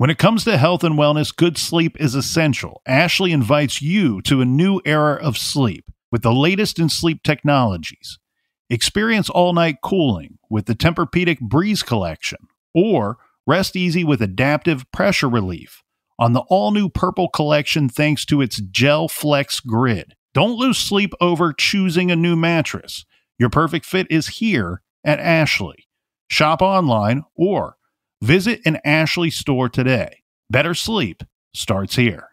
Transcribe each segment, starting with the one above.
When it comes to health and wellness, good sleep is essential. Ashley invites you to a new era of sleep with the latest in sleep technologies. Experience all night cooling with the Tempur-Pedic Breeze collection, or rest easy with adaptive pressure relief on the all new Purple collection thanks to its Gel Flex grid. Don't lose sleep over choosing a new mattress. Your perfect fit is here at Ashley. Shop online or Visit an Ashley store today. Better sleep starts here.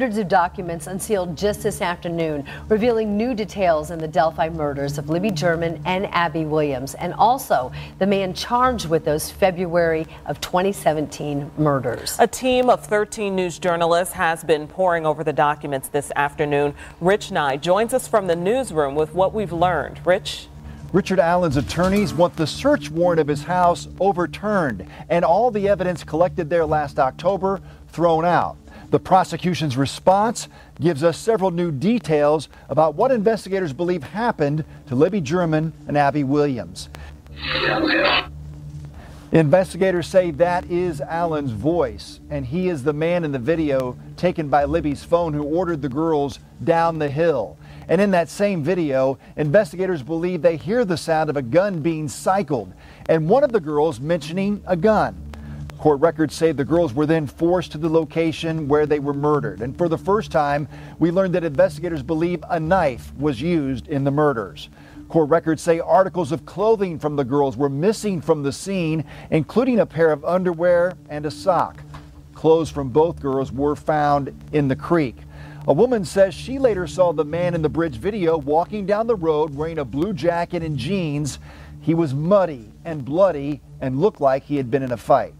Hundreds of documents unsealed just this afternoon, revealing new details in the Delphi murders of Libby German and Abby Williams, and also the man charged with those February of 2017 murders. A team of 13 news journalists has been poring over the documents this afternoon. Rich Nye joins us from the newsroom with what we've learned. Rich? Richard Allen's attorneys want the search warrant of his house overturned and all the evidence collected there last October thrown out. The prosecution's response gives us several new details about what investigators believe happened to Libby German and Abby Williams. Investigators say that is Allen's voice, and he is the man in the video taken by Libby's phone who ordered the girls down the hill. And in that same video, investigators believe they hear the sound of a gun being cycled, and one of the girls mentioning a gun. Court records say the girls were then forced to the location where they were murdered. And for the first time, we learned that investigators believe a knife was used in the murders. Court records say articles of clothing from the girls were missing from the scene, including a pair of underwear and a sock. Clothes from both girls were found in the creek. A woman says she later saw the man in the bridge video walking down the road wearing a blue jacket and jeans. He was muddy and bloody and looked like he had been in a fight.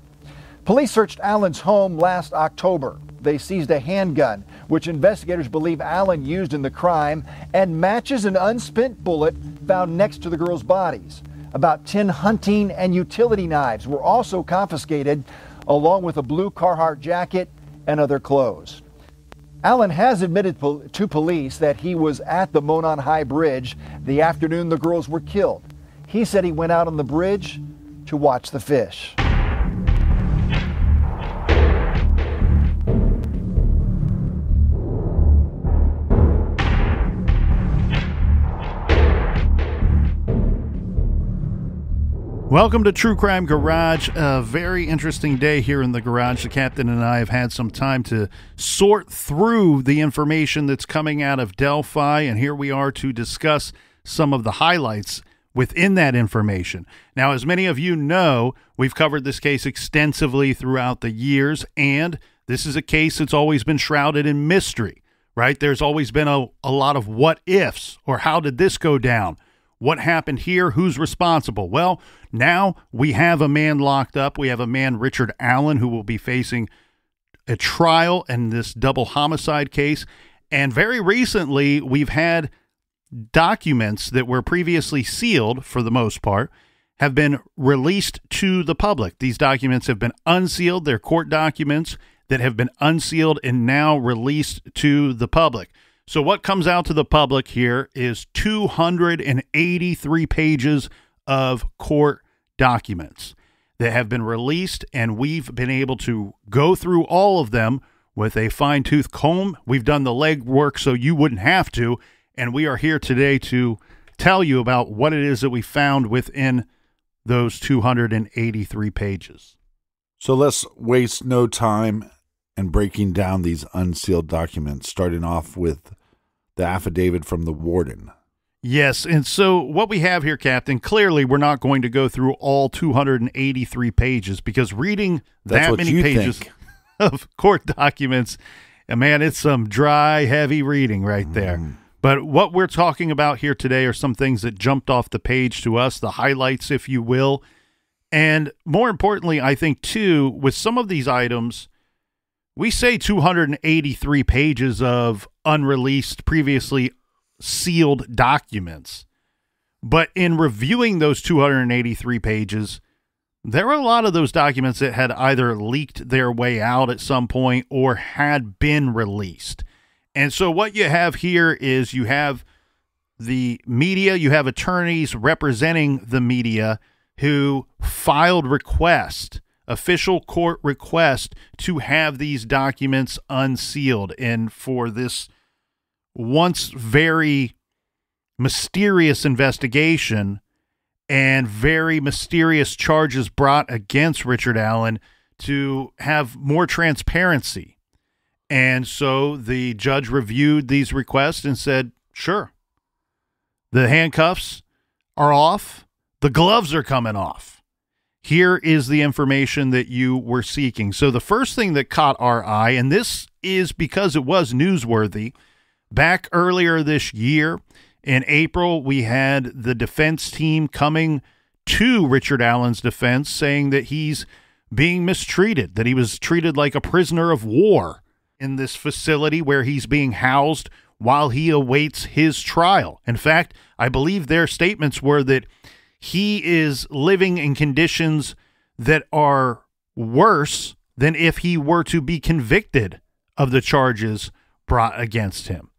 Police searched Allen's home last October. They seized a handgun, which investigators believe Allen used in the crime, and matches an unspent bullet found next to the girls' bodies. About 10 hunting and utility knives were also confiscated, along with a blue Carhartt jacket and other clothes. Allen has admitted to police that he was at the Monon High Bridge the afternoon the girls were killed. He said he went out on the bridge to watch the fish. Welcome to True Crime Garage. A very interesting day here in the garage. The captain and I have had some time to sort through the information that's coming out of Delphi, and here we are to discuss some of the highlights within that information. Now, as many of you know, we've covered this case extensively throughout the years, and this is a case that's always been shrouded in mystery, right? There's always been a, a lot of what ifs, or how did this go down? What happened here? Who's responsible? Well, now we have a man locked up. We have a man, Richard Allen, who will be facing a trial in this double homicide case. And very recently, we've had documents that were previously sealed, for the most part, have been released to the public. These documents have been unsealed. They're court documents that have been unsealed and now released to the public. So, what comes out to the public here is 283 pages of court documents that have been released, and we've been able to go through all of them with a fine tooth comb. We've done the legwork so you wouldn't have to, and we are here today to tell you about what it is that we found within those 283 pages. So let's waste no time in breaking down these unsealed documents, starting off with the affidavit from the warden. Yes, and so what we have here, Captain, clearly we're not going to go through all 283 pages because reading That's that many pages think. of court documents, and man, it's some dry, heavy reading right there. Mm. But what we're talking about here today are some things that jumped off the page to us, the highlights, if you will. And more importantly, I think, too, with some of these items, we say 283 pages of unreleased, previously sealed documents. But in reviewing those 283 pages, there were a lot of those documents that had either leaked their way out at some point or had been released. And so what you have here is you have the media, you have attorneys representing the media who filed request, official court request to have these documents unsealed and for this once very mysterious investigation and very mysterious charges brought against Richard Allen to have more transparency. And so the judge reviewed these requests and said, sure, the handcuffs are off, the gloves are coming off. Here is the information that you were seeking. So the first thing that caught our eye, and this is because it was newsworthy, back earlier this year in April, we had the defense team coming to Richard Allen's defense saying that he's being mistreated, that he was treated like a prisoner of war in this facility where he's being housed while he awaits his trial. In fact, I believe their statements were that he is living in conditions that are worse than if he were to be convicted of the charges brought against him.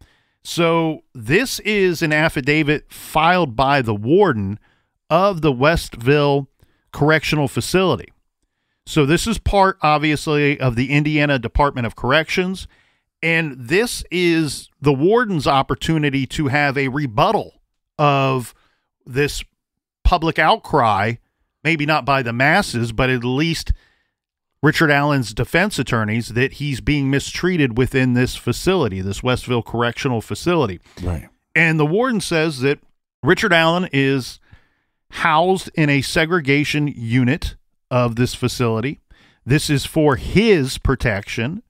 So, this is an affidavit filed by the warden of the Westville Correctional Facility. So, this is part, obviously, of the Indiana Department of Corrections. And this is the warden's opportunity to have a rebuttal of this public outcry, maybe not by the masses, but at least Richard Allen's defense attorneys, that he's being mistreated within this facility, this Westville Correctional Facility. Right. And the warden says that Richard Allen is housed in a segregation unit of this facility. This is for his protection.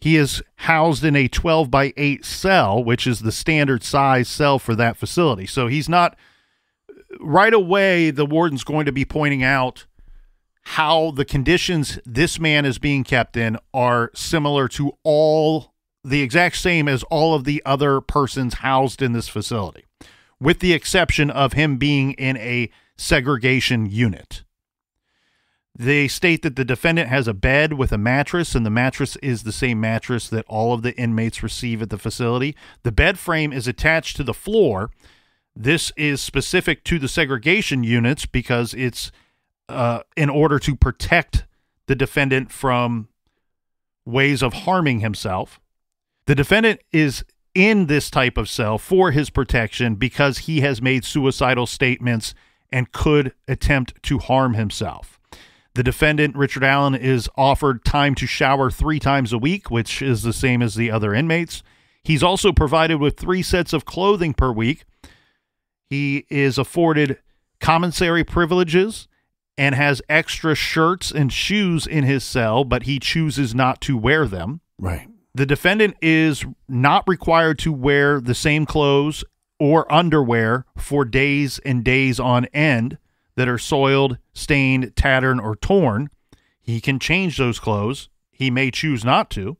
He is housed in a 12 by 8 cell, which is the standard size cell for that facility. So he's not right away, the warden's going to be pointing out how the conditions this man is being kept in are similar to all the exact same as all of the other persons housed in this facility, with the exception of him being in a segregation unit. They state that the defendant has a bed with a mattress, and the mattress is the same mattress that all of the inmates receive at the facility. The bed frame is attached to the floor. This is specific to the segregation units because it's uh, in order to protect the defendant from ways of harming himself. The defendant is in this type of cell for his protection because he has made suicidal statements and could attempt to harm himself. The defendant, Richard Allen, is offered time to shower three times a week, which is the same as the other inmates. He's also provided with three sets of clothing per week. He is afforded commissary privileges and has extra shirts and shoes in his cell, but he chooses not to wear them. Right. The defendant is not required to wear the same clothes or underwear for days and days on end that are soiled, stained, tattered, or torn. He can change those clothes. He may choose not to.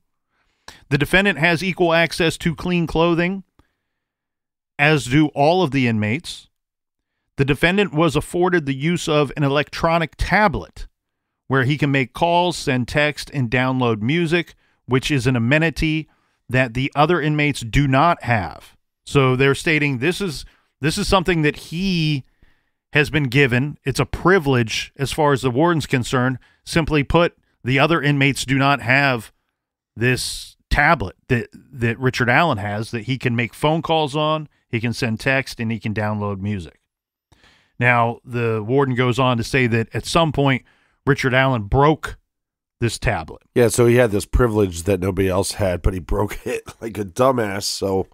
The defendant has equal access to clean clothing, as do all of the inmates. The defendant was afforded the use of an electronic tablet where he can make calls, send text, and download music, which is an amenity that the other inmates do not have. So they're stating this is this is something that he has been given. It's a privilege as far as the warden's concerned. Simply put, the other inmates do not have this tablet that that Richard Allen has that he can make phone calls on, he can send text, and he can download music. Now, the warden goes on to say that at some point, Richard Allen broke this tablet. Yeah, so he had this privilege that nobody else had, but he broke it like a dumbass. So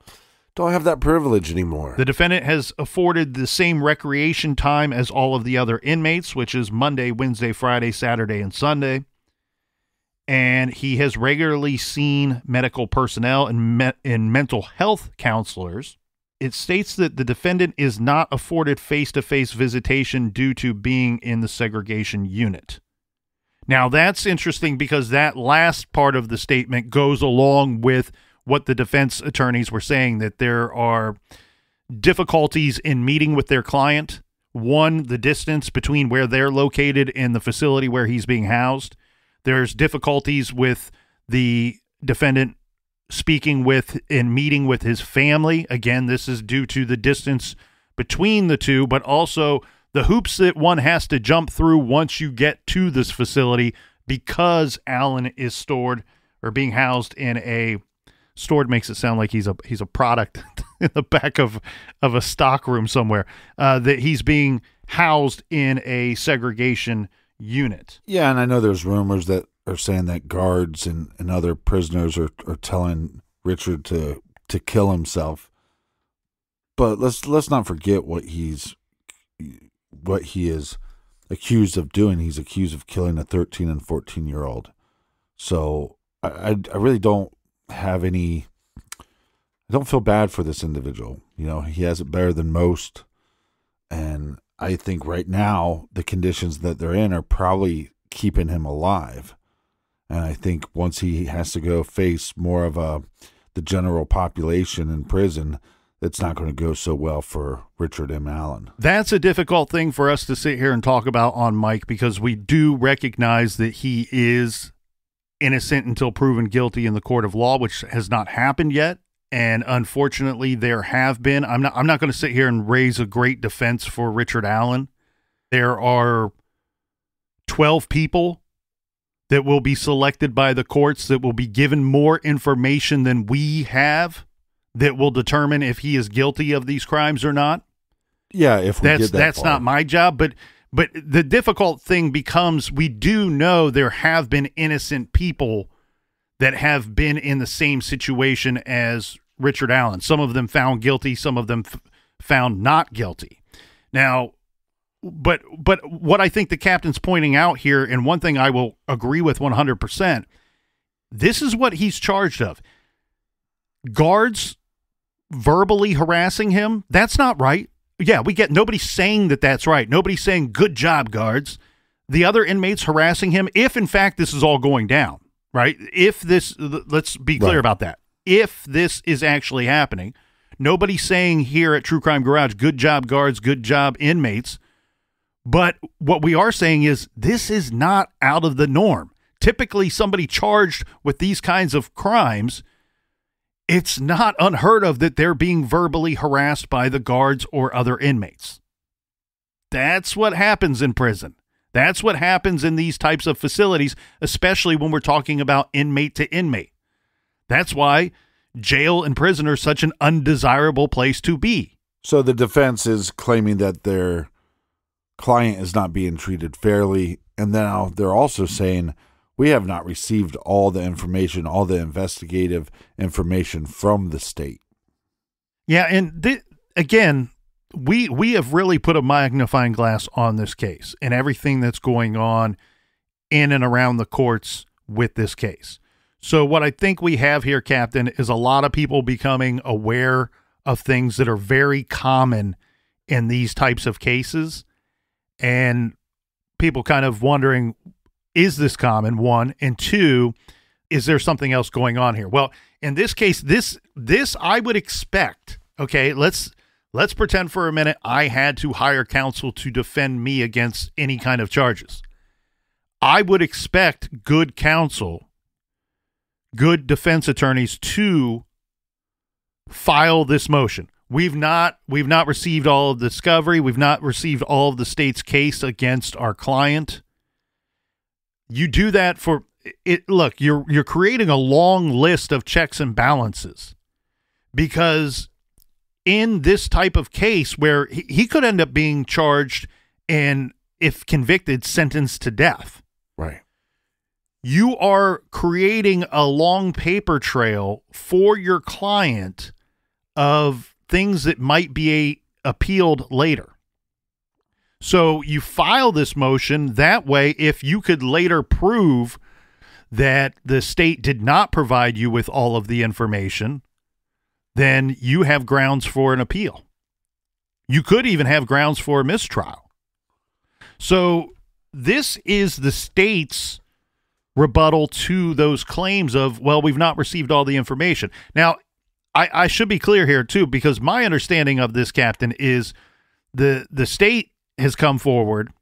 don't have that privilege anymore. The defendant has afforded the same recreation time as all of the other inmates, which is Monday, Wednesday, Friday, Saturday, and Sunday. And he has regularly seen medical personnel and, me- and mental health counselors. It states that the defendant is not afforded face to face visitation due to being in the segregation unit. Now, that's interesting because that last part of the statement goes along with what the defense attorneys were saying that there are difficulties in meeting with their client. One, the distance between where they're located and the facility where he's being housed. There's difficulties with the defendant speaking with and meeting with his family. Again, this is due to the distance between the two, but also the hoops that one has to jump through once you get to this facility because Allen is stored or being housed in a stored makes it sound like he's a he's a product in the back of of a stock room somewhere uh, that he's being housed in a segregation unit. Yeah, and I know there's rumors that are saying that guards and, and other prisoners are, are telling Richard to to kill himself. But let's let's not forget what he's what he is accused of doing. He's accused of killing a 13 and 14 year old. So I, I, really don't have any. I don't feel bad for this individual. You know, he has it better than most, and I think right now the conditions that they're in are probably keeping him alive. And I think once he has to go face more of a the general population in prison, it's not going to go so well for Richard M. Allen. That's a difficult thing for us to sit here and talk about on mic because we do recognize that he is innocent until proven guilty in the court of law, which has not happened yet. And unfortunately, there have been. I'm not. I'm not going to sit here and raise a great defense for Richard Allen. There are 12 people that will be selected by the courts that will be given more information than we have that will determine if he is guilty of these crimes or not. Yeah, if we that's get that that's far. not my job, but but the difficult thing becomes we do know there have been innocent people that have been in the same situation as Richard Allen. Some of them found guilty, some of them f- found not guilty. Now, but but what I think the captain's pointing out here, and one thing I will agree with 100%, this is what he's charged of. Guards verbally harassing him, that's not right. Yeah, we get nobody saying that that's right. Nobody's saying good job, guards. The other inmates harassing him, if in fact this is all going down, right? If this, let's be clear Right. about that. If this is actually happening, nobody's saying here at True Crime Garage, good job, guards, good job, inmates. But what we are saying is this is not out of the norm. Typically, somebody charged with these kinds of crimes, it's not unheard of that they're being verbally harassed by the guards or other inmates. That's what happens in prison. That's what happens in these types of facilities, especially when we're talking about inmate to inmate. That's why jail and prison are such an undesirable place to be. So the defense is claiming that their client is not being treated fairly, and now they're also saying we have not received all the information, all the investigative information from the state. Yeah, and th- again, we we have really put a magnifying glass on this case and everything that's going on in and around the courts with this case. So what I think we have here, Captain, is a lot of people becoming aware of things that are very common in these types of cases, and people kind of wondering, is this common? One and two, is there something else going on here? Well, in this case, this this I would expect. Okay, let's let's pretend for a minute I had to hire counsel to defend me against any kind of charges. I would expect good counsel, good defense attorneys to file this motion. We've not we've not received all of the discovery. We've not received all of the state's case against our client. You do that for it look, you're you're creating a long list of checks and balances because in this type of case where he, he could end up being charged and if convicted sentenced to death Right. you are creating a long paper trail for your client of things that might be appealed later. So you file this motion that way if you could later prove that the state did not provide you with all of the information, then you have grounds for an appeal. You could even have grounds for a mistrial. So this is the state's rebuttal to those claims of, well, we've not received all the information. Now, I, I should be clear here too, because my understanding of this captain is the the state has come forward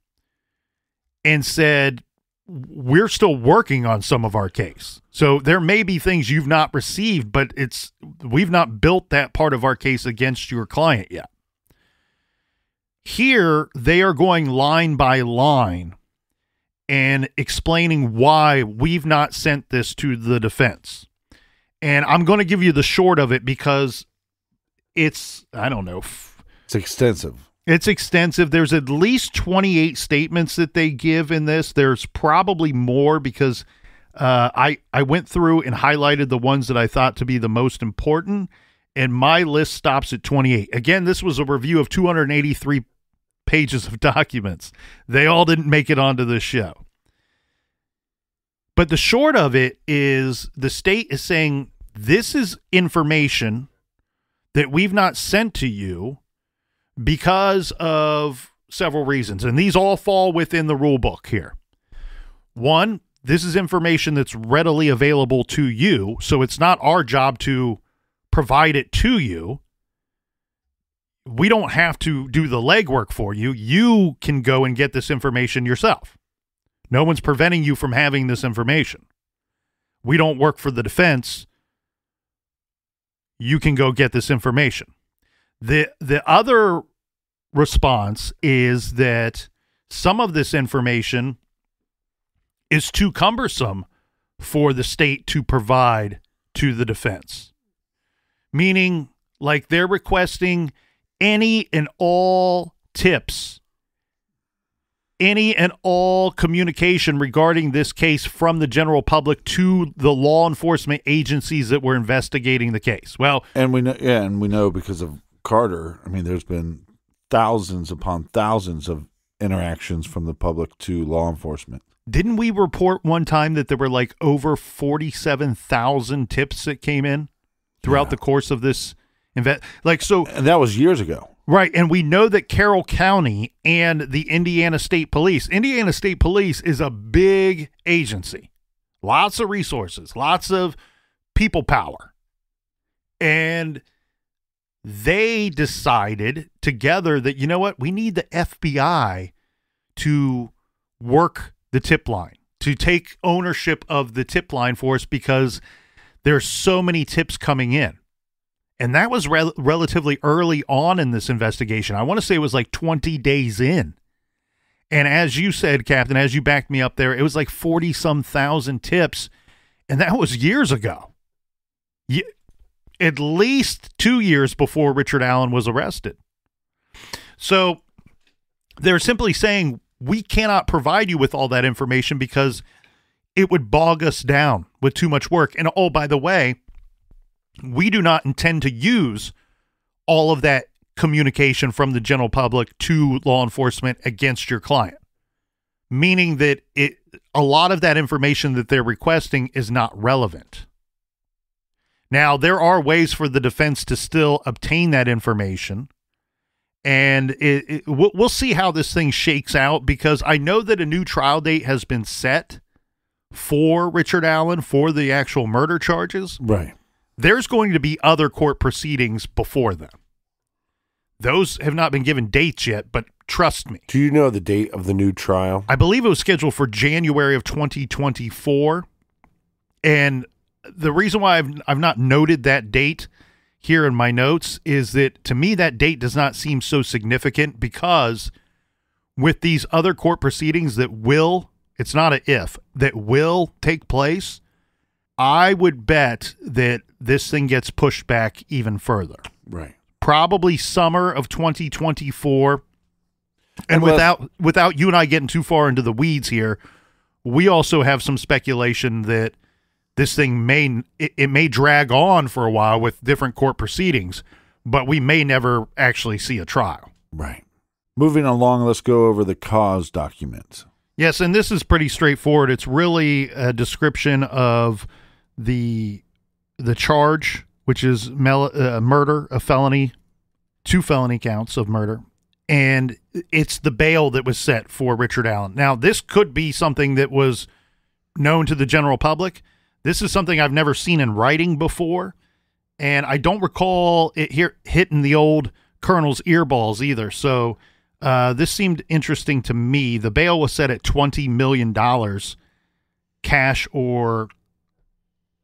and said we're still working on some of our case. So there may be things you've not received, but it's we've not built that part of our case against your client yet. Here they are going line by line and explaining why we've not sent this to the defense. And I'm going to give you the short of it because it's I don't know. It's extensive. It's extensive. There's at least 28 statements that they give in this. There's probably more because uh, I I went through and highlighted the ones that I thought to be the most important, and my list stops at 28. Again, this was a review of 283 pages of documents. They all didn't make it onto the show. But the short of it is the state is saying this is information that we've not sent to you because of several reasons. And these all fall within the rule book here. One, this is information that's readily available to you. So it's not our job to provide it to you. We don't have to do the legwork for you. You can go and get this information yourself. No one's preventing you from having this information. We don't work for the defense. You can go get this information. The the other response is that some of this information is too cumbersome for the state to provide to the defense. Meaning like they're requesting any and all tips any and all communication regarding this case from the general public to the law enforcement agencies that were investigating the case. Well, and we know, yeah, and we know because of Carter. I mean, there's been thousands upon thousands of interactions from the public to law enforcement. Didn't we report one time that there were like over 47,000 tips that came in throughout yeah. the course of this event? Like, so. And that was years ago. Right. And we know that Carroll County and the Indiana State Police, Indiana State Police is a big agency, lots of resources, lots of people power. And they decided together that, you know what, we need the FBI to work the tip line, to take ownership of the tip line for us because there's so many tips coming in. And that was rel- relatively early on in this investigation. I want to say it was like 20 days in. And as you said, Captain, as you backed me up there, it was like 40 some thousand tips. And that was years ago. Ye- at least two years before Richard Allen was arrested. So they're simply saying, we cannot provide you with all that information because it would bog us down with too much work. And oh, by the way, we do not intend to use all of that communication from the general public to law enforcement against your client. Meaning that it a lot of that information that they're requesting is not relevant. Now there are ways for the defense to still obtain that information and it, it, we'll, we'll see how this thing shakes out because i know that a new trial date has been set for richard allen for the actual murder charges. Right there's going to be other court proceedings before them. Those have not been given dates yet, but trust me. Do you know the date of the new trial? I believe it was scheduled for January of 2024. And the reason why I've, I've not noted that date here in my notes is that to me, that date does not seem so significant because with these other court proceedings that will, it's not a if, that will take place, I would bet that this thing gets pushed back even further. Right. Probably summer of 2024. And Unless, without without you and I getting too far into the weeds here, we also have some speculation that this thing may it, it may drag on for a while with different court proceedings, but we may never actually see a trial. Right. Moving along, let's go over the cause documents. Yes, and this is pretty straightforward. It's really a description of the the charge, which is mel- uh, murder, a felony, two felony counts of murder, and it's the bail that was set for Richard Allen. Now, this could be something that was known to the general public. This is something I've never seen in writing before, and I don't recall it here hitting the old colonel's earballs either. So uh, this seemed interesting to me. The bail was set at twenty million dollars, cash or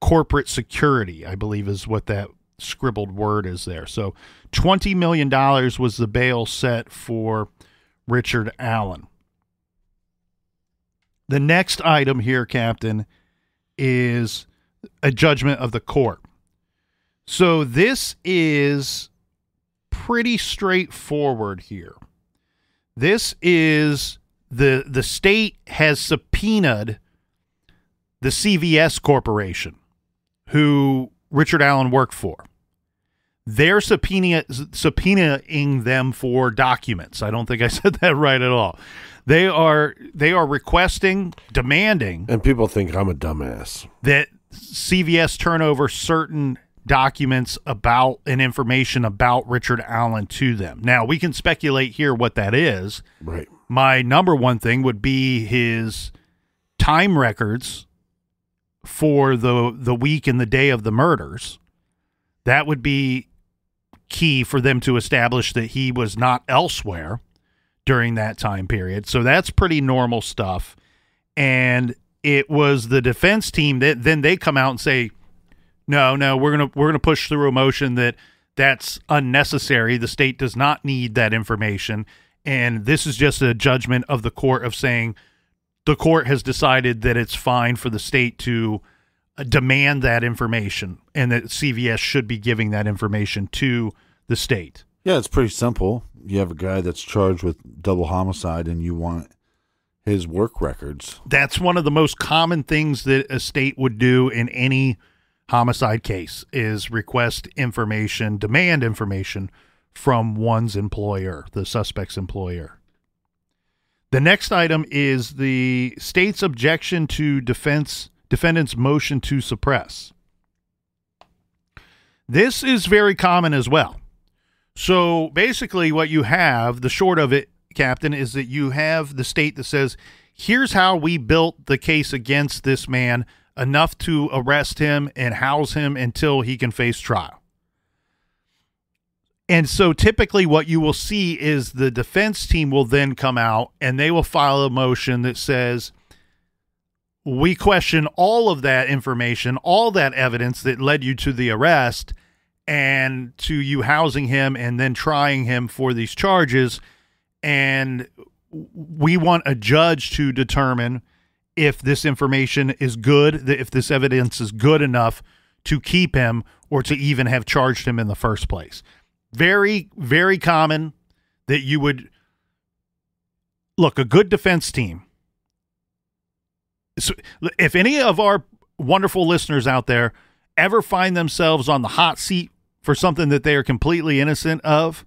corporate security, I believe is what that scribbled word is there. So twenty million dollars was the bail set for Richard Allen. The next item here, Captain, is a judgment of the court. So this is pretty straightforward here. This is the the state has subpoenaed the CVS Corporation, who Richard Allen worked for. They're subpoena, subpoenaing them for documents. I don't think I said that right at all. They are they are requesting, demanding And people think I'm a dumbass. that CVS turn over certain documents about and information about Richard Allen to them. Now, we can speculate here what that is. Right. My number one thing would be his time records for the the week and the day of the murders. That would be key for them to establish that he was not elsewhere during that time period. So that's pretty normal stuff. And it was the defense team that then they come out and say, "No, no, we're to we're going to push through a motion that that's unnecessary. The state does not need that information." And this is just a judgment of the court of saying the court has decided that it's fine for the state to uh, demand that information and that CVS should be giving that information to the state. Yeah, it's pretty simple. You have a guy that's charged with double homicide and you want his work records. That's one of the most common things that a state would do in any homicide case is request information, demand information from one's employer, the suspect's employer. The next item is the state's objection to defense defendant's motion to suppress. This is very common as well. So basically, what you have, the short of it, Captain, is that you have the state that says, here's how we built the case against this man enough to arrest him and house him until he can face trial. And so typically what you will see is the defense team will then come out and they will file a motion that says we question all of that information, all that evidence that led you to the arrest and to you housing him and then trying him for these charges and we want a judge to determine if this information is good, if this evidence is good enough to keep him or to even have charged him in the first place. Very, very common that you would look a good defense team. So if any of our wonderful listeners out there ever find themselves on the hot seat for something that they are completely innocent of,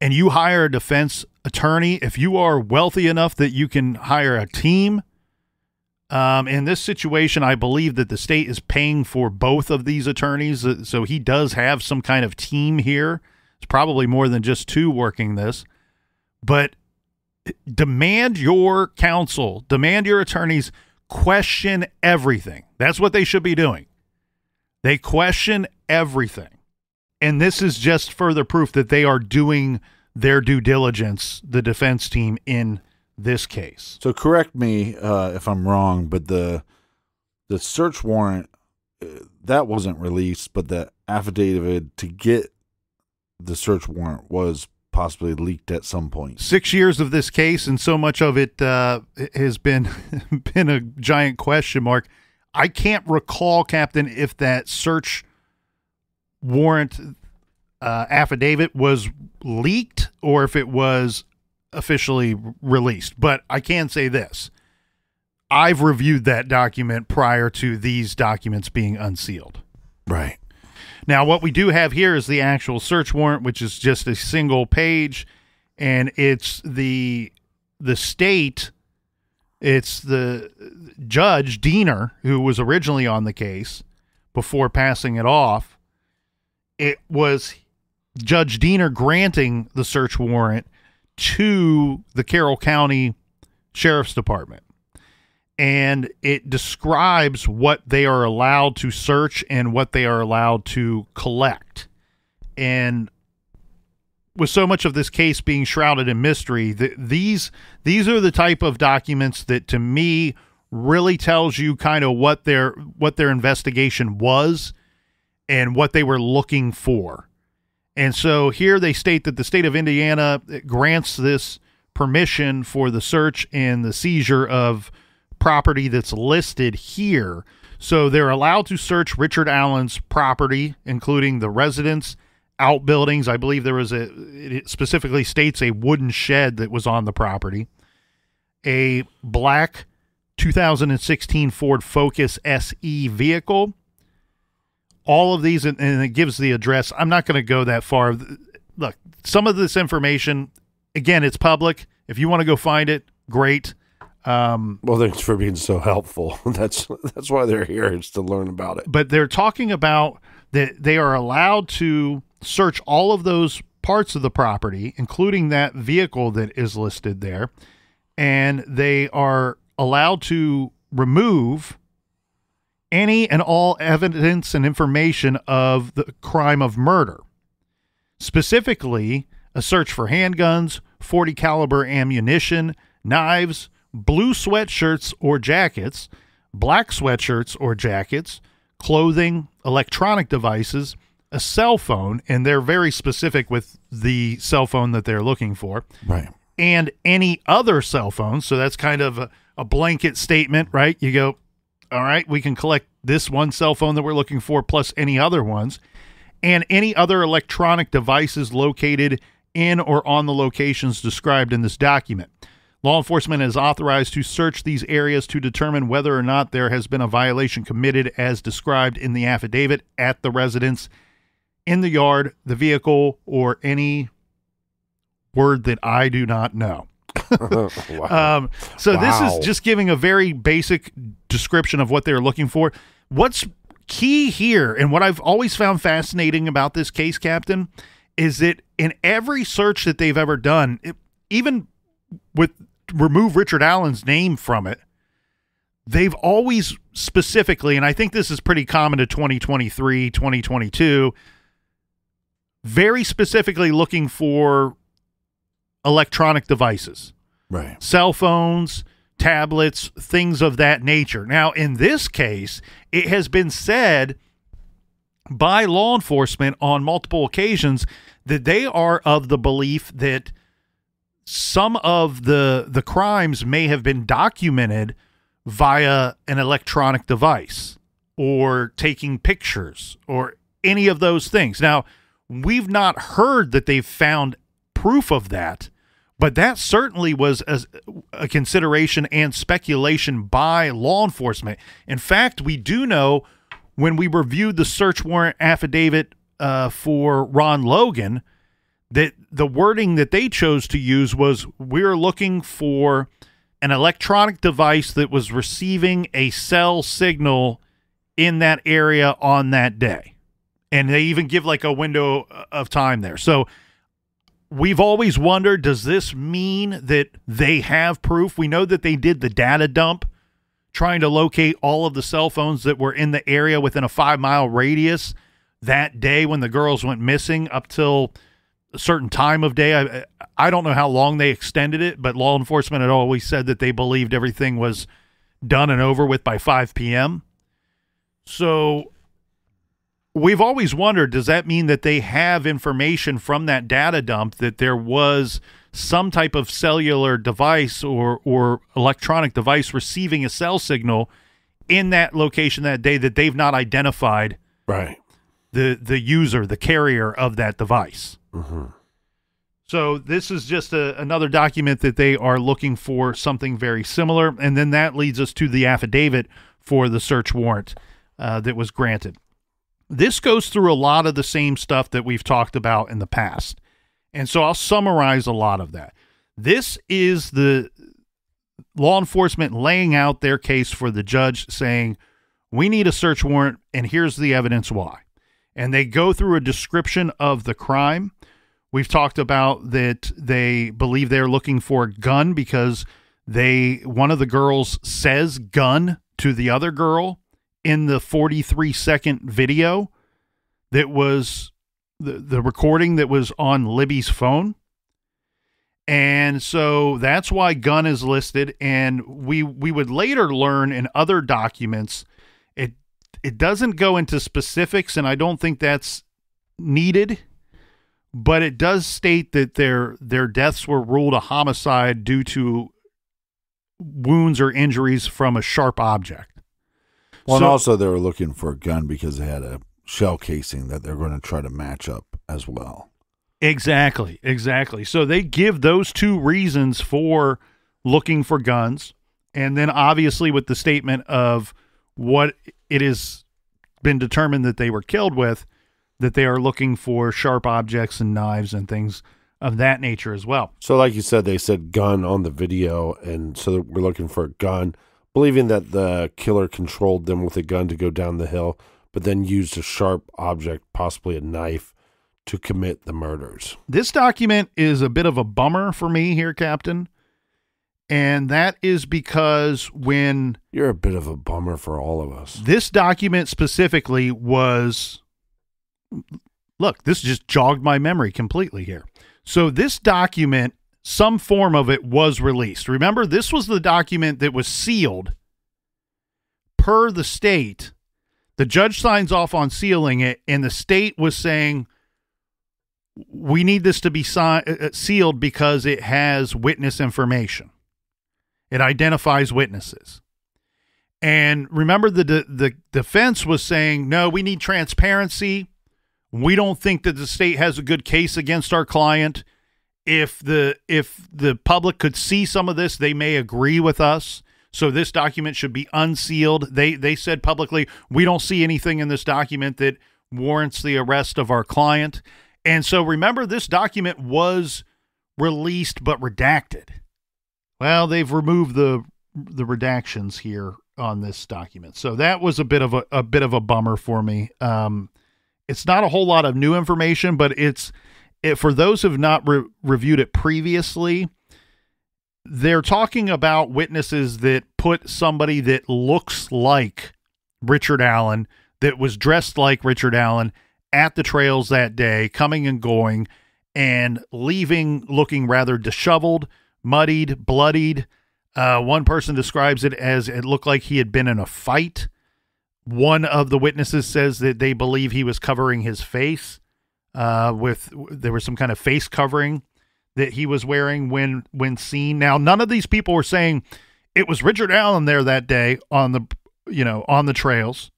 and you hire a defense attorney, if you are wealthy enough that you can hire a team, um, in this situation, I believe that the state is paying for both of these attorneys. uh, So he does have some kind of team here. It's probably more than just two working this. But demand your counsel, demand your attorneys question everything. That's what they should be doing. They question everything. And this is just further proof that they are doing their due diligence, the defense team, in this case. So correct me uh, if I'm wrong, but the the search warrant uh, that wasn't released, but the affidavit to get the search warrant was possibly leaked at some point. Six years of this case, and so much of it uh, has been been a giant question mark. I can't recall, Captain, if that search warrant uh, affidavit was leaked or if it was officially released. But I can say this: I've reviewed that document prior to these documents being unsealed. Right. Now, what we do have here is the actual search warrant, which is just a single page, and it's the the state. It's the judge Diener who was originally on the case before passing it off. It was Judge Diener granting the search warrant to the Carroll County Sheriff's Department and it describes what they are allowed to search and what they are allowed to collect. And with so much of this case being shrouded in mystery, the, these these are the type of documents that to me really tells you kind of what their what their investigation was and what they were looking for. And so here they state that the state of Indiana grants this permission for the search and the seizure of property that's listed here. So they're allowed to search Richard Allen's property, including the residence, outbuildings. I believe there was a, it specifically states a wooden shed that was on the property, a black 2016 Ford Focus SE vehicle. All of these, and, and it gives the address. I'm not going to go that far. Look, some of this information, again, it's public. If you want to go find it, great. Um, Well, thanks for being so helpful. That's that's why they're here is to learn about it. but they're talking about that they are allowed to search all of those parts of the property, including that vehicle that is listed there, and they are allowed to remove any and all evidence and information of the crime of murder. Specifically, a search for handguns, 40 caliber ammunition, knives, blue sweatshirts or jackets, black sweatshirts or jackets, clothing, electronic devices, a cell phone, and they're very specific with the cell phone that they're looking for, Right. and any other cell phone. So that's kind of a, a blanket statement, right? You go, all right, we can collect this one cell phone that we're looking for plus any other ones, and any other electronic devices located in or on the locations described in this document. Law enforcement is authorized to search these areas to determine whether or not there has been a violation committed as described in the affidavit at the residence, in the yard, the vehicle, or any word that I do not know. wow. Um, so this is just giving a very basic description of what they're looking for. What's key here, and what I've always found fascinating about this case, Captain, is that in every search that they've ever done, it, even with remove Richard Allen's name from it, they've always specifically, and I think this is pretty common to 2023, 2022, very specifically looking for electronic devices Right. cell phones, tablets, things of that nature. Now, in this case, it has been said by law enforcement on multiple occasions that they are of the belief that some of the the crimes may have been documented via an electronic device or taking pictures or any of those things. Now, we've not heard that they've found proof of that, but that certainly was a, a consideration and speculation by law enforcement. In fact, we do know when we reviewed the search warrant affidavit uh, for Ron Logan that the wording that they chose to use was we're looking for an electronic device that was receiving a cell signal in that area on that day. And they even give like a window of time there. So we've always wondered does this mean that they have proof? We know that they did the data dump trying to locate all of the cell phones that were in the area within a five mile radius that day when the girls went missing up till a certain time of day. I, I don't know how long they extended it, but law enforcement had always said that they believed everything was done and over with by 5 p.m. So we've always wondered does that mean that they have information from that data dump that there was some type of cellular device or or electronic device receiving a cell signal in that location that day that they've not identified right. the the user the carrier of that device mm -hmm. So this is just a, another document that they are looking for something very similar, and then that leads us to the affidavit for the search warrant uh, that was granted. This goes through a lot of the same stuff that we've talked about in the past, and so I'll summarize a lot of that. This is the law enforcement laying out their case for the judge, saying, "We need a search warrant, and here's the evidence why." And they go through a description of the crime We've talked about that they believe they're looking for a gun because they one of the girls says gun to the other girl in the 43 second video that was the, the recording that was on Libby's phone. And so that's why gun is listed and we we would later learn in other documents it it doesn't go into specifics and I don't think that's needed but it does state that their their deaths were ruled a homicide due to wounds or injuries from a sharp object. Well, So- and also they were looking for a gun because they had a shell casing that they're going to try to match up as well. Exactly, exactly. So they give those two reasons for looking for guns, and then obviously with the statement of what it has been determined that they were killed with, that they are looking for sharp objects and knives and things of that nature as well. So, like you said, they said gun on the video, and so we're looking for a gun, believing that the killer controlled them with a gun to go down the hill, but then used a sharp object, possibly a knife, to commit the murders. This document is a bit of a bummer for me here, Captain. And that is because when You're a bit of a bummer for all of us. this document specifically was look, this just jogged my memory completely here. So this document, some form of it was released. Remember, this was the document that was sealed per the state. The judge signs off on sealing it, and the state was saying, we need this to be si- uh, sealed because it has witness information. It identifies witnesses. And remember, the de- the defense was saying, no, we need transparency. We don't think that the state has a good case against our client. If the if the public could see some of this, they may agree with us. So this document should be unsealed. They they said publicly, we don't see anything in this document that warrants the arrest of our client. And so remember, this document was released but redacted. Well, they've removed the the redactions here on this document, so that was a bit of a, a bit of a bummer for me. Um, it's not a whole lot of new information, but it's it, for those who've not re- reviewed it previously. They're talking about witnesses that put somebody that looks like Richard Allen, that was dressed like Richard Allen at the trails that day, coming and going, and leaving looking rather disheveled, muddied, bloodied. Uh, one person describes it as it looked like he had been in a fight. One of the witnesses says that they believe he was covering his face uh, with there was some kind of face covering that he was wearing when when seen. Now, none of these people were saying it was Richard Allen there that day on the you know on the trails,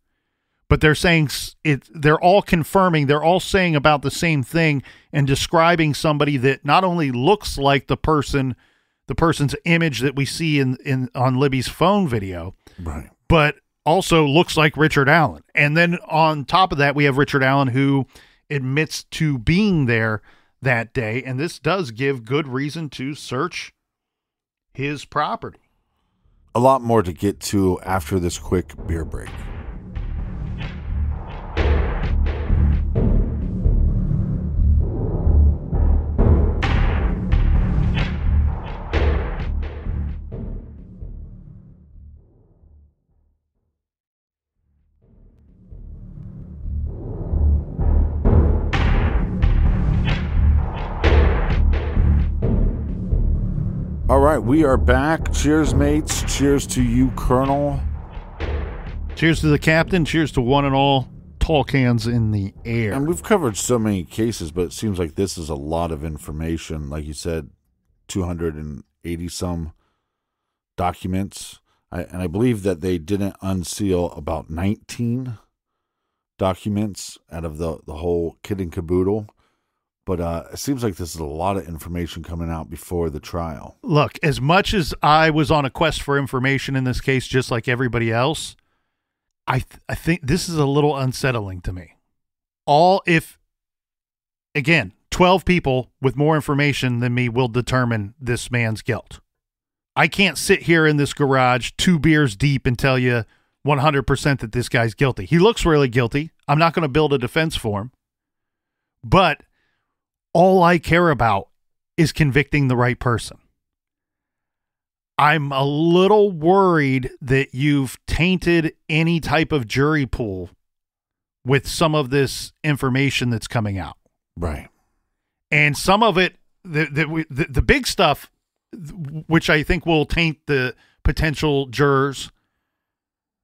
but they're saying it. They're all confirming. They're all saying about the same thing and describing somebody that not only looks like the person, the person's image that we see in in on Libby's phone video, Right. but also looks like Richard Allen. And then on top of that, we have Richard Allen who admits to being there that day. And this does give good reason to search his property. A lot more to get to after this quick beer break. All right, we are back. Cheers, mates. Cheers to you, Colonel. Cheers to the captain. Cheers to one and all. Tall cans in the air. And we've covered so many cases, but it seems like this is a lot of information. Like you said, 280 some documents. I, and I believe that they didn't unseal about 19 documents out of the, the whole kit and caboodle. But uh, it seems like this is a lot of information coming out before the trial. Look, as much as I was on a quest for information in this case, just like everybody else, I th- I think this is a little unsettling to me. All if again, 12 people with more information than me will determine this man's guilt. I can't sit here in this garage two beers deep and tell you 100% that this guy's guilty. He looks really guilty. I'm not going to build a defense for him. But all I care about is convicting the right person. I'm a little worried that you've tainted any type of jury pool with some of this information that's coming out. Right. And some of it, the the the, the big stuff, which I think will taint the potential jurors,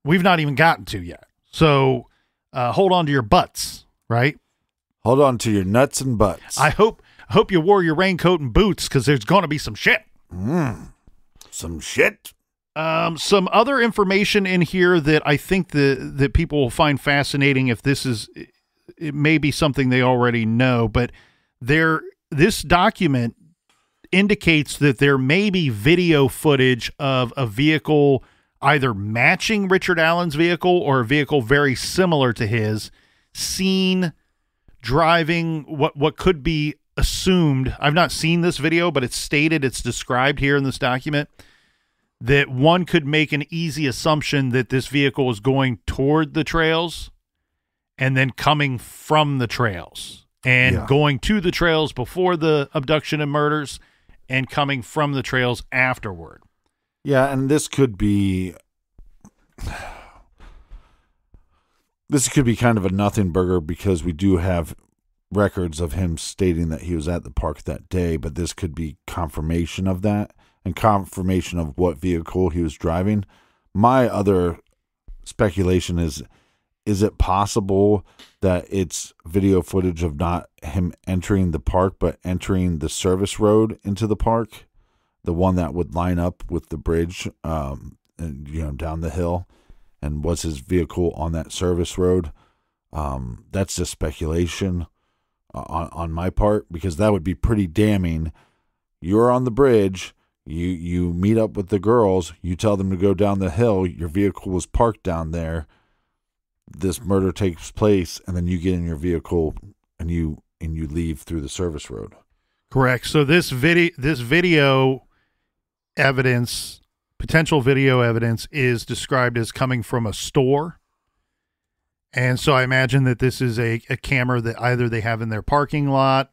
we've not even gotten to yet. So uh, hold on to your butts, right? Hold on to your nuts and butts. I hope I hope you wore your raincoat and boots because there's going to be some shit. Some shit. Um, some other information in here that I think the that people will find fascinating. If this is, it may be something they already know, but there this document indicates that there may be video footage of a vehicle either matching Richard Allen's vehicle or a vehicle very similar to his seen driving what what could be assumed I've not seen this video but it's stated it's described here in this document that one could make an easy assumption that this vehicle was going toward the trails and then coming from the trails and Yeah. going to the trails before the abduction and murders and coming from the trails afterward. Yeah, and this could be this could be kind of a nothing burger because we do have records of him stating that he was at the park that day, but this could be confirmation of that and confirmation of what vehicle he was driving. My other speculation is is it possible that it's video footage of not him entering the park but entering the service road into the park? the one that would line up with the bridge, um, and you know down the hill, and was his vehicle on that service road? Um, that's just speculation uh, on on my part because that would be pretty damning. You're on the bridge. You you meet up with the girls. You tell them to go down the hill. Your vehicle was parked down there. This murder takes place, and then you get in your vehicle and you and you leave through the service road. Correct. So this video this video evidence potential video evidence is described as coming from a store. And so I imagine that this is a, a camera that either they have in their parking lot.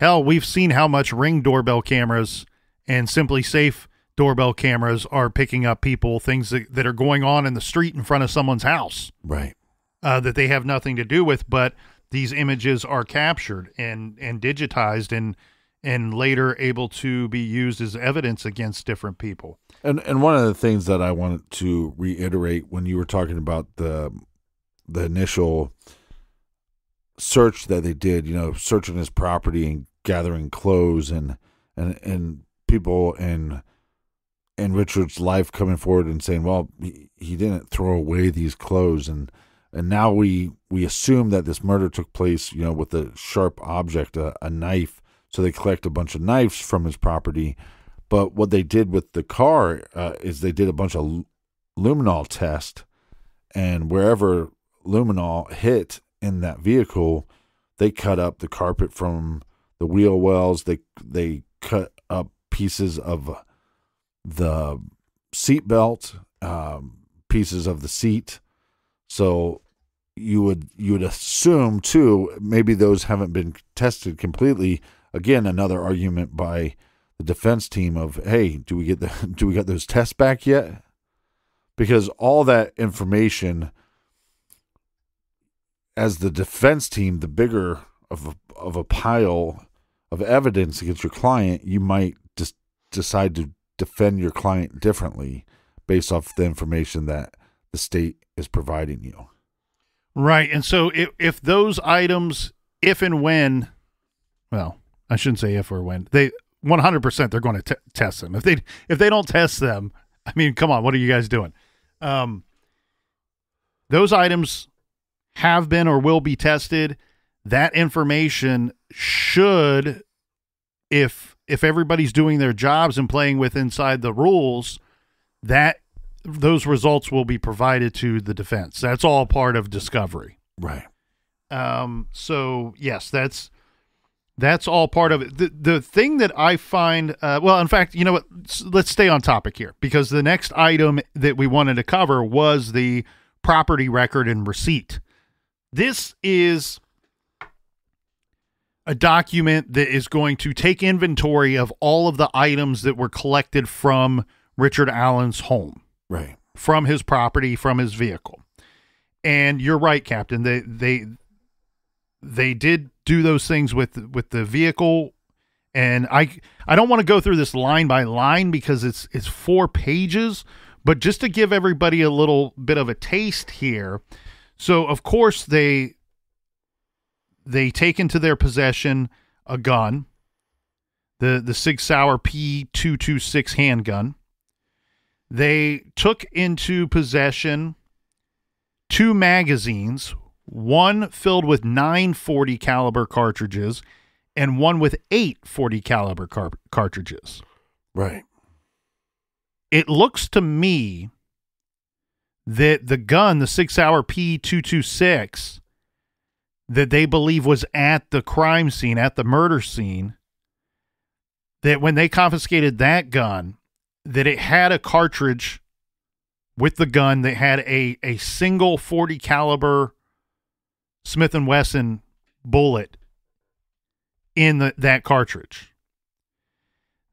Hell, we've seen how much ring doorbell cameras and SimpliSafe doorbell cameras are picking up people, things that, that are going on in the street in front of someone's house Right. uh, that they have nothing to do with, but these images are captured and and digitized and and later able to be used as evidence against different people. And and one of the things that I wanted to reiterate when you were talking about the the initial search that they did, you know, searching his property and gathering clothes and and and people in in Richard's life coming forward and saying, well, he, he didn't throw away these clothes and and now we we assume that this murder took place, you know, with a sharp object, a, a knife. So they collect a bunch of knives from his property. But what they did with the car uh, is they did a bunch of luminol test, and wherever luminol hit in that vehicle, they cut up the carpet from the wheel wells. They they cut up pieces of the seat belt, um, pieces of the seat. So you would you would assume too maybe those haven't been tested completely. Again, another argument by the defense team of hey, do we get the do we get those tests back yet? Because all that information as the defense team, the bigger of a, of a pile of evidence against your client, you might just decide to defend your client differently based off the information that the state is providing you. Right. And so if if those items if and when well, I shouldn't say if or when. They 100% they're going to t- test them. If they if they don't test them, I mean, come on, what are you guys doing? Um those items have been or will be tested. That information should if if everybody's doing their jobs and playing with inside the rules, that those results will be provided to the defense. That's all part of discovery. Right. Um, so yes, that's that's all part of it. The the thing that I find, uh, well, in fact, you know what? Let's stay on topic here because the next item that we wanted to cover was the property record and receipt. This is a document that is going to take inventory of all of the items that were collected from Richard Allen's home Right. from his property, from his vehicle. And you're right, Captain. They they they did do those things with with the vehicle, and I I don't want to go through this line by line because it's it's four pages, but just to give everybody a little bit of a taste here. So of course they they take into their possession a gun, the the Sig Sauer P two two six handgun. They took into possession two magazines, one filled with nine 40 caliber cartridges and one with eight 40 caliber car- cartridges. Right. It looks to me that the gun, the Sig Sauer P226, that they believe was at the crime scene, at the murder scene, that when they confiscated that gun, that it had a cartridge with the gun that had a, a single 40 caliber Smith and Wesson bullet in the, that cartridge.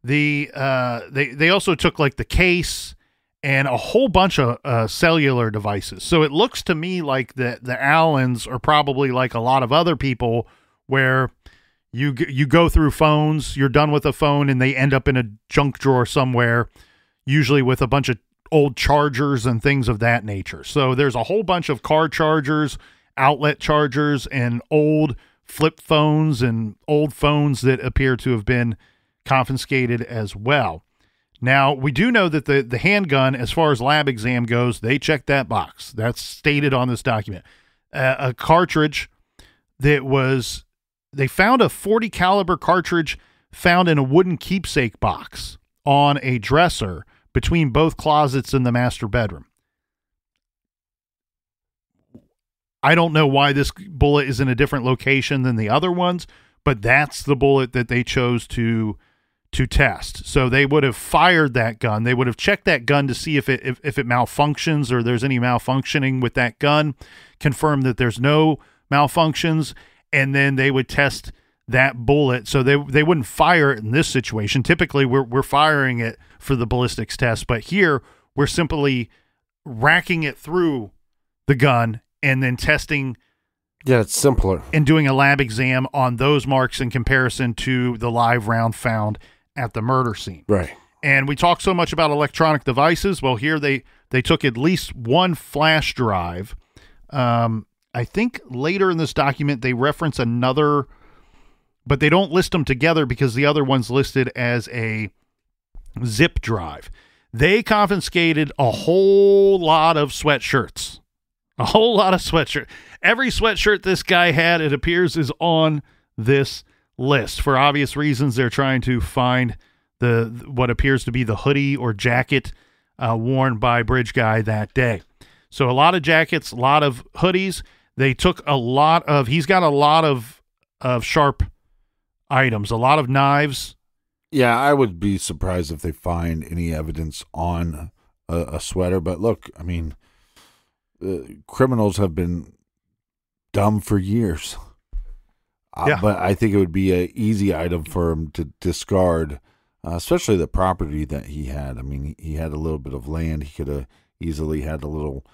The uh, they they also took like the case and a whole bunch of uh, cellular devices. So it looks to me like the the Allens are probably like a lot of other people where you you go through phones, you're done with a phone, and they end up in a junk drawer somewhere, usually with a bunch of old chargers and things of that nature. So there's a whole bunch of car chargers, outlet chargers, and old flip phones and old phones that appear to have been confiscated as well. Now, we do know that the, the handgun, as far as lab exam goes, they checked that box. That's stated on this document. Uh, a cartridge that was, they found a 40 caliber cartridge found in a wooden keepsake box on a dresser between both closets in the master bedroom. I don't know why this bullet is in a different location than the other ones, but that's the bullet that they chose to to test. So they would have fired that gun. They would have checked that gun to see if it if, if it malfunctions or there's any malfunctioning with that gun, confirm that there's no malfunctions, and then they would test that bullet. So they they wouldn't fire it in this situation. Typically we're we're firing it for the ballistics test, but here we're simply racking it through the gun and then testing Yeah, it's simpler. and doing a lab exam on those marks in comparison to the live round found at the murder scene. Right. And we talk so much about electronic devices. Well, here they they took at least one flash drive. Um, I think later in this document they reference another, but they don't list them together because the other one's listed as a zip drive. They confiscated a whole lot of sweatshirts. A whole lot of sweatshirt. Every sweatshirt this guy had, it appears, is on this list. For obvious reasons, they're trying to find the what appears to be the hoodie or jacket uh, worn by Bridge Guy that day. So a lot of jackets, a lot of hoodies. They took a lot of. He's got a lot of of sharp items, a lot of knives. Yeah, I would be surprised if they find any evidence on a, a sweater. But look, I mean, uh, criminals have been dumb for years. Uh, Yeah. But I think it would be an easy item for him to discard, uh, especially the property that he had. I mean, he, he had a little bit of land. He could have easily had a little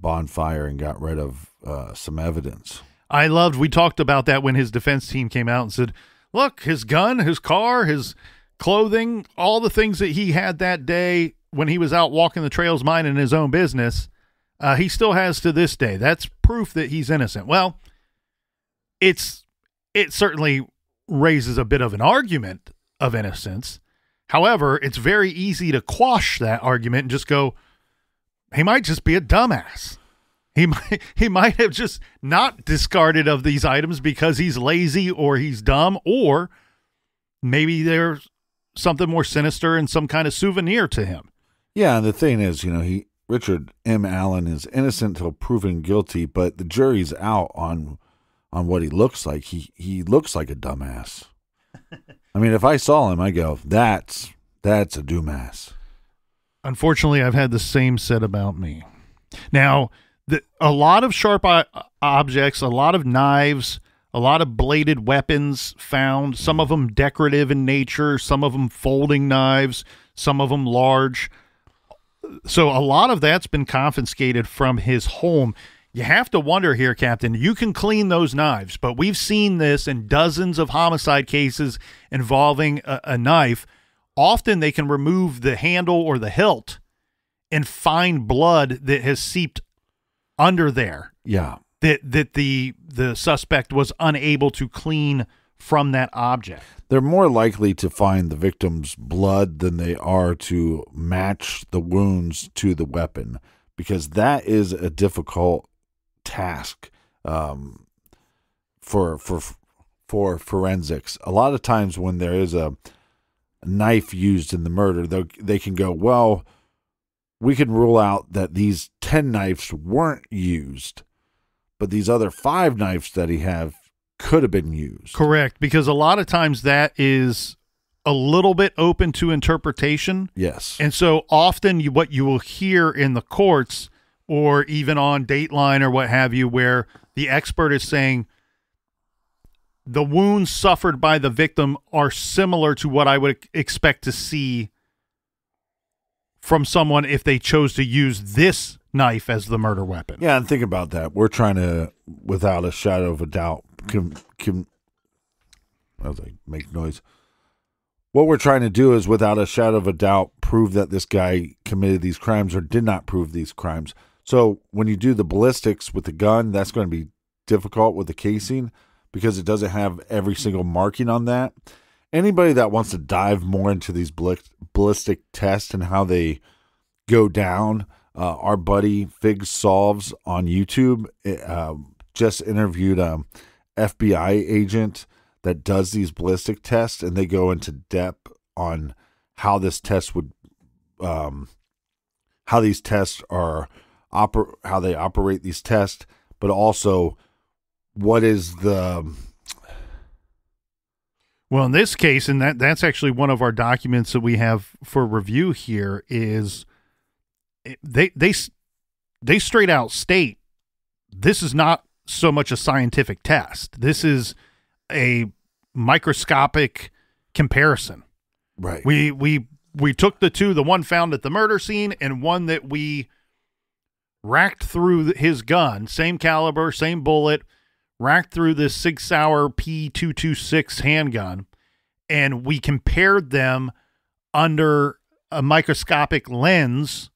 bonfire and got rid of uh, some evidence. I loved. We talked about that when his defense team came out and said, "Look, his gun, his car, his clothing, all the things that he had that day when he was out walking the trails, minding his own business, uh, he still has to this day. That's proof that he's innocent." Well, it's it certainly raises a bit of an argument of innocence. However, it's very easy to quash that argument and just go, "He might just be a dumbass." He might he might have just not discarded of these items because he's lazy or he's dumb or maybe there's something more sinister and some kind of souvenir to him. Yeah, and the thing is, you know, he Richard M. Allen is innocent till proven guilty, but the jury's out on on what he looks like. He he looks like a dumbass. I mean, if I saw him, I go, "That's that's a dumbass." Unfortunately, I've had the same said about me. Now, the, a lot of sharp o- objects, a lot of knives, a lot of bladed weapons found, some of them decorative in nature, some of them folding knives, some of them large. So a lot of that's been confiscated from his home. You have to wonder here, Captain. You can clean those knives, but we've seen this in dozens of homicide cases involving a, a knife. Often they can remove the handle or the hilt and find blood that has seeped under there Yeah, that that the the suspect was unable to clean from that object. they're more likely to find the victim's blood than they are to match the wounds to the weapon because that is a difficult task um, for for for forensics. A lot of times when there is a knife used in the murder, they they can go well. We can rule out that these ten knives weren't used, but these other five knives that he have could have been used. Correct, because a lot of times that is a little bit open to interpretation. Yes. And so often you, what you will hear in the courts or even on Dateline or what have you, where the expert is saying the wounds suffered by the victim are similar to what I would expect to see from someone if they chose to use this knife as the murder weapon. Yeah, and think about that. We're trying to, without a shadow of a doubt, can can. I was like, make noise. What we're trying to do is, without a shadow of a doubt, prove that this guy committed these crimes or did not prove these crimes. So when you do the ballistics with the gun, that's going to be difficult with the casing because it doesn't have every single marking on that. Anybody that wants to dive more into these ballistic tests and how they go down, uh, our buddy Fig Solves on YouTube uh, just interviewed a FBI agent that does these ballistic tests, and they go into depth on how this test would, um, how these tests are oper- how they operate these tests, but also what is the Well, in this case, and that that's actually one of our documents that we have for review here is they they they straight out state this is not so much a scientific test. This is a microscopic comparison. right? We we we took the two, the one found at the murder scene and one that we racked through his gun, same caliber, same bullet, racked through this Sig Sauer P226 handgun, and we compared them under a microscopic lens.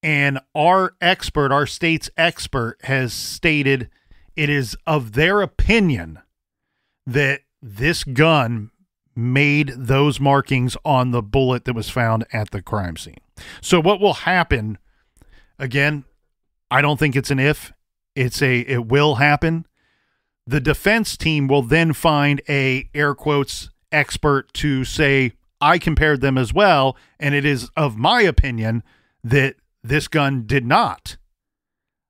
And our expert, our state's expert, has stated it is of their opinion that this gun made those markings on the bullet that was found at the crime scene. So what will happen again, I don't think it's an if, it's a it will happen. The defense team will then find a air quotes expert to say I compared them as well and it is of my opinion that this gun did not.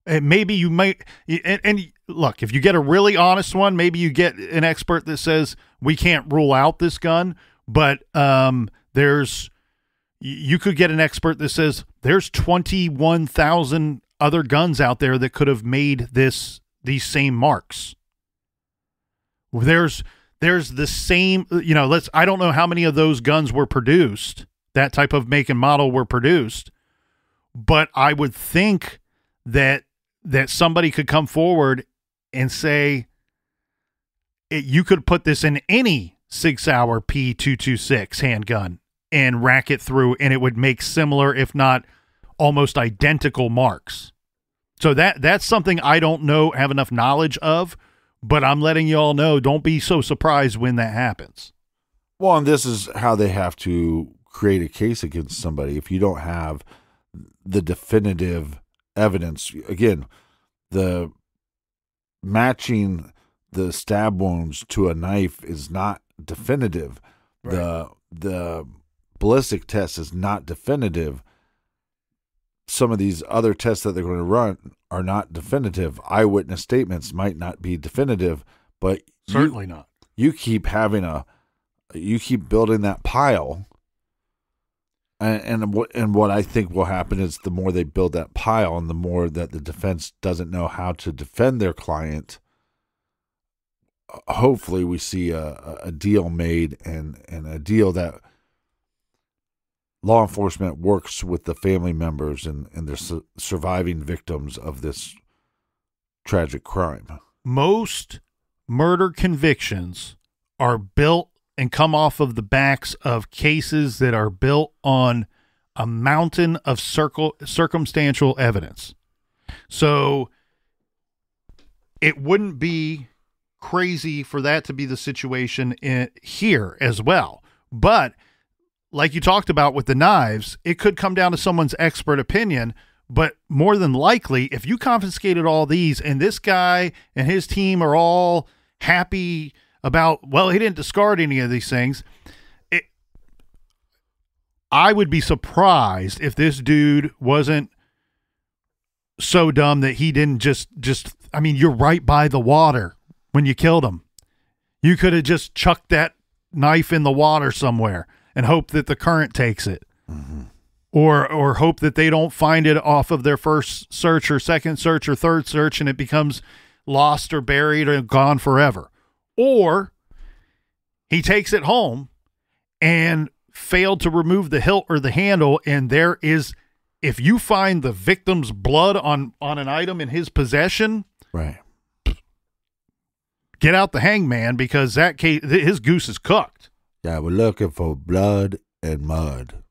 And maybe you might and, and look, if you get a really honest one, maybe you get an expert that says we can't rule out this gun, but um, there's you could get an expert that says there's 21,000 other guns out there that could have made this these same marks. There's there's the same, you know, let's I don't know how many of those guns were produced, that type of make and model were produced, but I would think that that somebody could come forward and say it, you could put this in any Sig Sauer P226 handgun and rack it through and it would make similar if not almost identical marks. So that that's something I don't know have enough knowledge of, but I'm letting you all know don't be so surprised when that happens. Well, and this is how they have to create a case against somebody. If you don't have the definitive evidence, again, the matching the stab wounds to a knife is not definitive. The the ballistic test is not definitive. Some of these other tests that they're going to run are not definitive. Eyewitness statements might not be definitive, but you- Certainly not. you keep having a you keep building that pile and, and what and what I think will happen is the more they build that pile and the more that the defense doesn't know how to defend their client hopefully we see a, a- a deal made and and a deal that law enforcement works with the family members and and the su- surviving victims of this tragic crime. Most murder convictions are built and come off of the backs of cases that are built on a mountain of circle, circumstantial evidence. So it wouldn't be crazy for that to be the situation in, here as well. But like you talked about with the knives, it could come down to someone's expert opinion. But more than likely, if you confiscated all these and this guy and his team are all happy about, well, he didn't discard any of these things, it, I would be surprised if this dude wasn't so dumb that he didn't just just I mean, you're right by the water when you killed him. You could have just chucked that knife in the water somewhere and hope that the current takes it. Mm-hmm. Or or hope that they don't find it off of their first search or second search or third search and it becomes lost or buried or gone forever. Or he takes it home and failed to remove the hilt or the handle and there is if you find the victim's blood on on an item in his possession right. get out the hangman because that case his goose is cooked. Yeah we're looking for blood and mud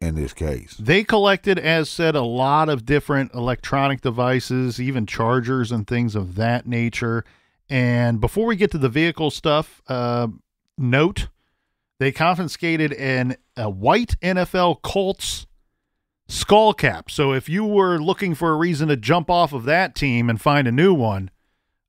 in this case. They collected as said a lot of different electronic devices even chargers and things of that nature and before we get to the vehicle stuff uh, note they confiscated an a white nfl colts skull cap. So if you were looking for a reason to jump off of that team and find a new one,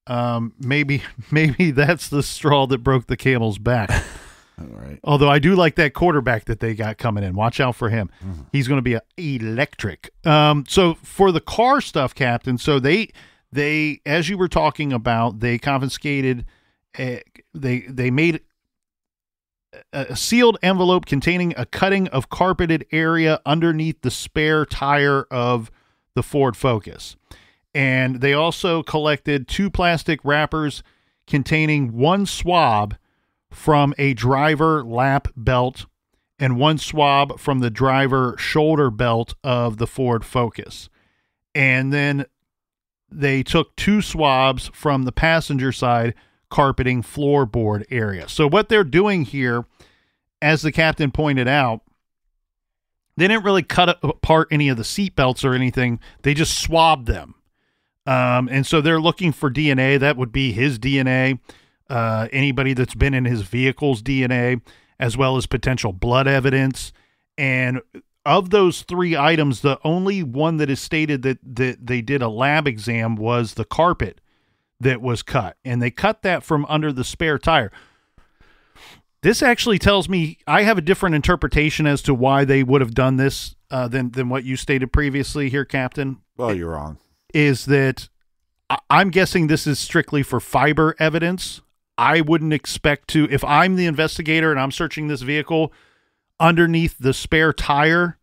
um, maybe maybe that's the straw that broke the camel's back. all right Although I do like that quarterback that they got coming in. Watch out for him. He's going to be a electric. Um, so for the car stuff, Captain. So they they as you were talking about, they confiscated. Uh, they they made a a sealed envelope containing a cutting of carpeted area underneath the spare tire of the Ford Focus. And they also collected two plastic wrappers containing one swab from a driver lap belt and one swab from the driver shoulder belt of the Ford Focus. And then they took two swabs from the passenger side carpeting floorboard area. So what they're doing here, as the captain pointed out, they didn't really cut apart any of the seat belts or anything. They just swabbed them. Um, and so they're looking for DNA. That would be his DNA, uh, anybody that's been in his vehicle's DNA, as well as potential blood evidence. And of those three items, the only one that is stated that, that they did a lab exam was the carpet that was cut. And they cut that from under the spare tire. This actually tells me I have a different interpretation as to why they would have done this uh, than than what you stated previously here, Captain well you're wrong is that I- I'm guessing this is strictly for fiber evidence. I wouldn't expect to, if I'm the investigator and I'm searching this vehicle, underneath the spare tire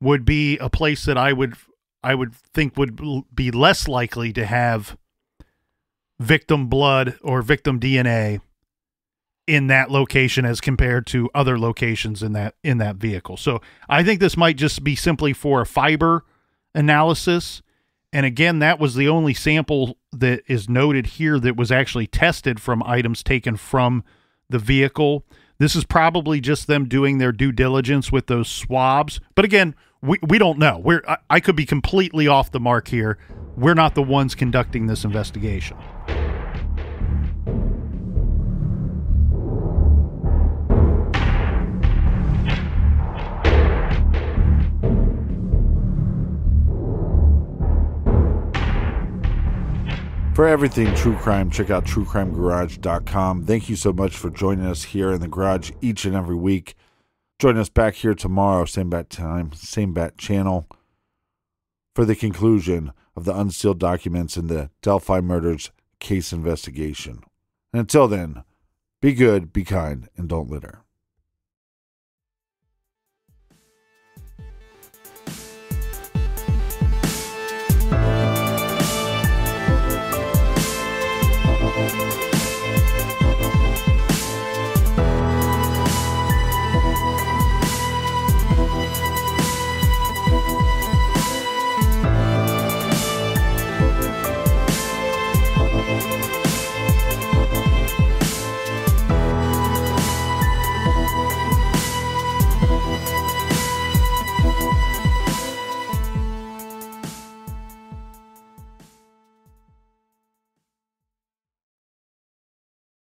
would be a place that I would I would think would be less likely to have victim blood or victim DNA in that location as compared to other locations in that in that vehicle. So I think this might just be simply for a fiber analysis. And again, that was the only sample that is noted here that was actually tested from items taken from the vehicle. This is probably just them doing their due diligence with those swabs. But again, we, we don't know. We're I, I could be completely off the mark here. We're not the ones conducting this investigation. For everything true crime, check out truecrimegarage.com. Thank you so much for joining us here in the garage each and every week. Join us back here tomorrow, same bat time, same bat channel, for the conclusion of the unsealed documents in the Delphi murders case investigation. And until then, be good, be kind, and don't litter.